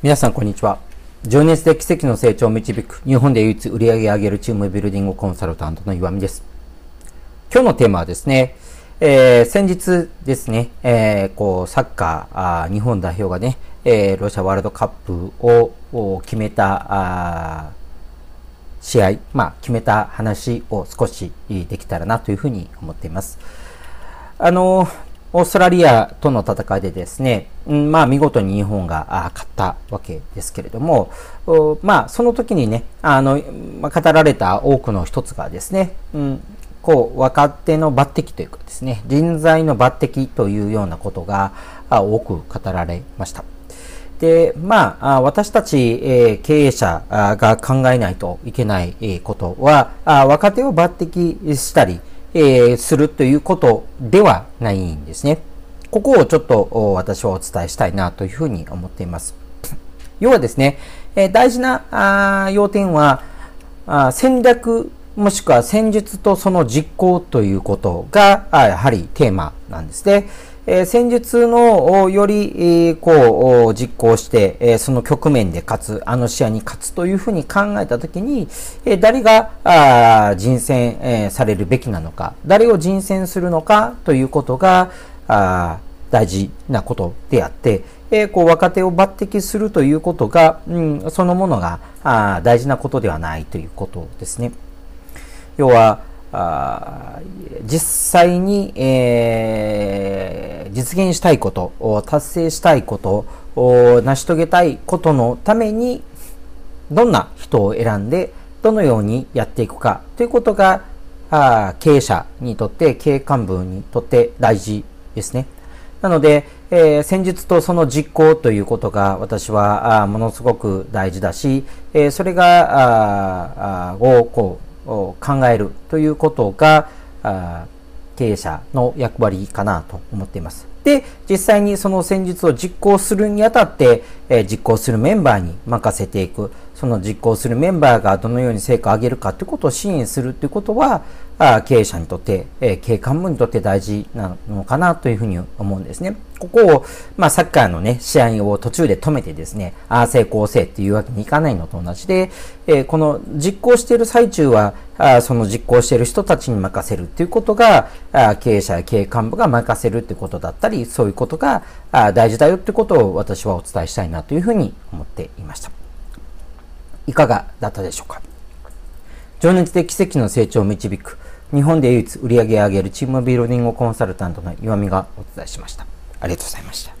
皆さんこんにちは。情熱的奇跡の成長を導く日本で唯一売り上げ上げるチームビルディングコンサルタントの岩見です。今日のテーマはですね、えー、先日ですね、えー、こうサッカーあ日本代表がね、えー、ロシアワールドカップを決めたあ試合、まあ、決めた話を少しできたらなというふうに思っています。あのオーストラリアとの戦いでですね、まあ見事に日本が勝ったわけですけれども、まあその時にね、あの、語られた多くの一つがですね、こう若手の抜擢というかですね、人材の抜擢というようなことが多く語られました。で、まあ、私たち、経営者が考えないといけないことは、若手を抜擢したり、えー、するということではないんですね。ここをちょっと私はお伝えしたいなというふうに思っています。要はですね、えー、大事なあ要点はあ戦略もしくは戦術とその実行ということがやはりテーマなんですね。え戦術のより、こう実行して、えその局面で勝つ、あの試合に勝つというふうに考えたときに、え誰があ人選、えされるべきなのか、誰を人選するのかということがあ大事なことであって、えこう若手を抜擢するということが、うん、そのものがあ大事なことではないということですね。要は、あ実際に、えー、実現したいことを達成したいことを成し遂げたいことのためにどんな人を選んでどのようにやっていくかということがあ経営者にとって経営幹部にとって大事ですね。なので、えー、戦術とその実行ということが私はあものすごく大事だし、えー、それがああこ考えるということが経営者の役割かなと思っています。で、実際にその戦術を実行するにあたって、え実行するメンバーに任せていく。その実行するメンバーがどのように成果を上げるかということを支援するということは、経営者にとって、経営幹部にとって大事なのかなというふうに思うんですね。ここを、まあ、サッカーのね、試合を途中で止めてですね、ああ、成功せっていうわけにいかないのと同じで、えこの実行している最中は、あその実行している人たちに任せるっていうことが、あ経営者や経営幹部が任せるっていうことだったり、そういうことがあ大事だよってことを私はお伝えしたいなというふうに思っていました。いかがだったでしょうか？情熱的奇跡の成長を導く日本で唯一売り上げを上げるチームビルディングコンサルタントの岩見がお伝えしました。ありがとうございました。